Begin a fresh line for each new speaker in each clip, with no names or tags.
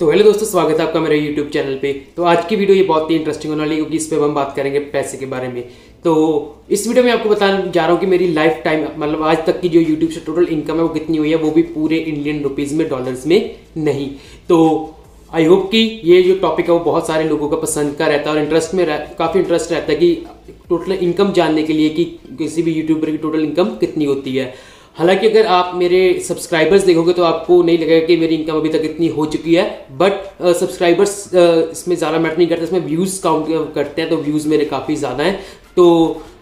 तो हेलो दोस्तों, स्वागत है आपका मेरे यूट्यूब चैनल पे। तो आज की वीडियो ये बहुत ही इंटरेस्टिंग होने वाली क्योंकि इस पर हम बात करेंगे पैसे के बारे में। तो इस वीडियो में आपको बताने जा रहा हूँ कि मेरी लाइफ टाइम मतलब आज तक की जो यूट्यूब से टोटल इनकम है, वो कितनी हुई है, वो भी पूरे इंडियन रुपीज़ में डॉलर्स में नहीं। तो आई होप कि ये जो टॉपिक है, वो बहुत सारे लोगों का पसंद का रहता है और इंटरेस्ट में काफ़ी इंटरेस्ट रहता है कि टोटल इनकम जानने के लिए कि किसी भी यूट्यूबर की टोटल इनकम कितनी होती है। हालाँकि अगर आप मेरे सब्सक्राइबर्स देखोगे तो आपको नहीं लगेगा कि मेरी इनकम अभी तक इतनी हो चुकी है बट सब्सक्राइबर्स इसमें ज़्यादा मैटर नहीं करते, इसमें व्यूज़ काउंट करते हैं तो व्यूज़ मेरे काफ़ी ज़्यादा हैं। तो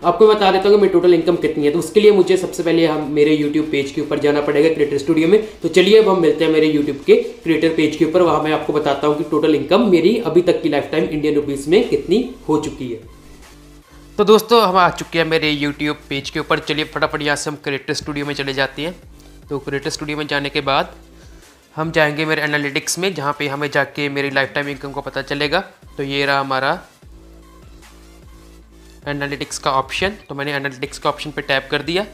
आपको बता देता हूँ कि मेरी टोटल इनकम कितनी है। तो उसके लिए मुझे सबसे पहले हम मेरे यूट्यूब पेज के ऊपर जाना पड़ेगा क्रिएटर स्टूडियो में। तो चलिए अब हम मिलते हैं मेरे यूट्यूब के क्रिएटर पेज के ऊपर। वहाँ मैं आपको बताता हूँ कि टोटल इनकम मेरी अभी तक की लाइफ टाइम इंडियन रुपीज़ में कितनी हो चुकी है। तो दोस्तों, हम आ चुके हैं मेरे यूट्यूब पेज के ऊपर। चलिए फटाफट यहाँ से हम क्रिएटर स्टूडियो में चले जाते हैं। तो क्रिएटर स्टूडियो में जाने के बाद हम जाएँगे मेरे एनालिटिक्स में, जहाँ पे हमें जाके मेरी लाइफ टाइम इनकम को पता चलेगा। तो ये रहा हमारा एनालिटिक्स का ऑप्शन तो मैंने एनालिटिक्स का ऑप्शन पे टैप कर दिया।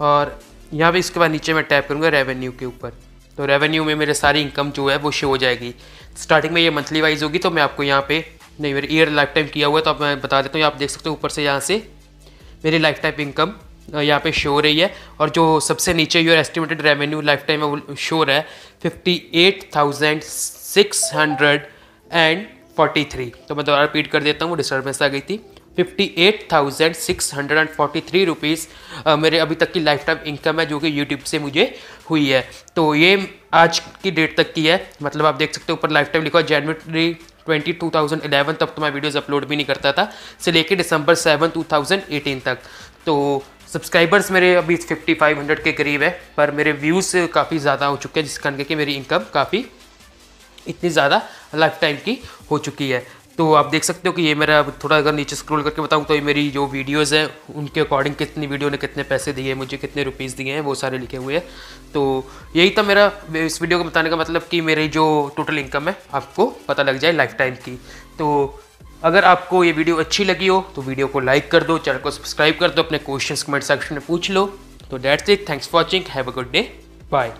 और यहाँ पे इसके बाद नीचे मैं टैप करूँगा रेवेन्यू के ऊपर। तो रेवेन्यू में मेरे सारी इनकम जो है, वो शो हो जाएगी। स्टार्टिंग में ये मंथली वाइज होगी तो मैं आपको यहाँ पे नहीं, मेरे ईयर लाइफ टाइम किया हुआ है तो अब मैं बता देता हूँ आप देख सकते हो ऊपर से यहाँ से मेरी लाइफ टाइम इनकम यहाँ पे शो रही है। और जो सबसे नीचे your estimated revenue life time है, वो शो रहा है fifty eight thousand six hundred and forty three तो मैं दोबारा रिपीट कर देता हूँ, वो डिस्टर्बेंस आ गई थी। Fifty eight thousand six hundred and forty three rupees मेरे अभी तक की लाइफ टाइम इनकम है, जो कि यूट्यूब से मुझे हुई है। तो ये आज की डेट तक की है मतलब आप देख सकते हो, ऊपर लाइफ टाइम लिखा जनवरी ट्वेंटी टू थाउज़ेंड एलेवन तक तो मैं वीडियोज़ अपलोड भी नहीं करता था, से लेके दिसंबर सेवन टू थाउज़ेंड एटीन तक। तो सब्सक्राइबर्स मेरे अभी फिफ्टी फाइव हंड्रेड के करीब है, पर मेरे व्यूज़ काफ़ी ज़्यादा हो चुके हैं जिस कारण कि मेरी इनकम काफ़ी, इतनी ज़्यादा लाइफ टाइम की हो चुकी है। तो आप देख सकते हो कि ये मेरा थोड़ा अगर नीचे स्क्रॉल करके बताऊँ तो ये मेरी जो वीडियोज़ हैं, उनके अकॉर्डिंग कितनी वीडियो ने कितने पैसे दिए मुझे कितने रुपीज़ दिए हैं, वो सारे लिखे हुए हैं। तो यही था मेरा, इस वीडियो को बताने का मतलब कि मेरी जो टोटल इनकम है, आपको पता लग जाए लाइफ टाइम की। तो अगर आपको ये वीडियो अच्छी लगी हो तो वीडियो को लाइक कर दो चैनल को सब्सक्राइब कर दो, अपने क्वेश्चन कमेंट सेक्शन में पूछ लो। तो that's it thanks for watching have a good day bye